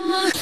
Oh.